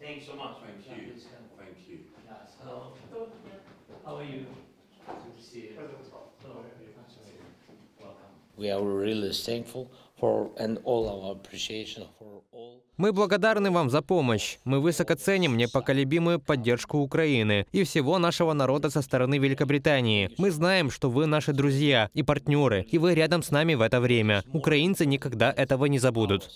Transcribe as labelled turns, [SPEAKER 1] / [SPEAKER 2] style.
[SPEAKER 1] Thanks so much.
[SPEAKER 2] Thank
[SPEAKER 1] Yeah,
[SPEAKER 2] you.
[SPEAKER 1] come.
[SPEAKER 2] Thank you.
[SPEAKER 1] Yes. Hello. How are you? Good to see you. Hello. Welcome.
[SPEAKER 3] We are really thankful for and all our appreciation for all
[SPEAKER 4] Мы благодарны вам за помощь. Мы высоко ценим непоколебимую поддержку Украины и всего нашего народа со стороны Великобритании. Мы знаем, что вы наши друзья и партнеры, и вы рядом с нами в это время. Украинцы никогда этого не забудут.